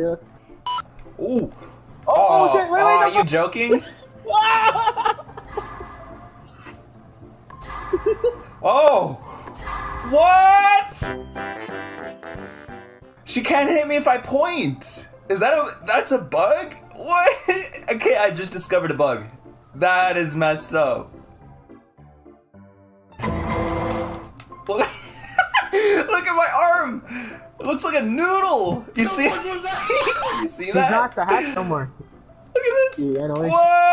Ooh. Oh, oh, oh, shit! Wait, wait, are no, you joking? oh! What? She can't hit me if I point. Is that a that's a bug? What? Okay, I just discovered a bug. That is messed up. Look, Look at my arm. It looks like a noodle. You see? you see He's that? not the hat no more. Look at this. Yeah, I know. What?